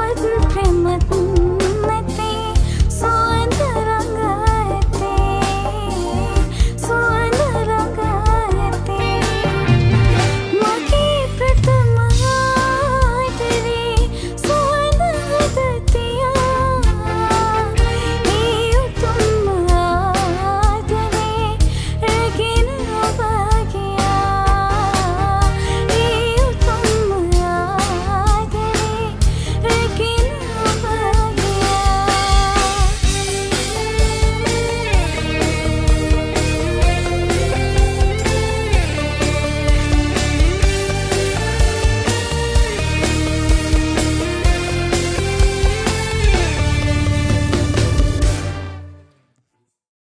I'm quite repent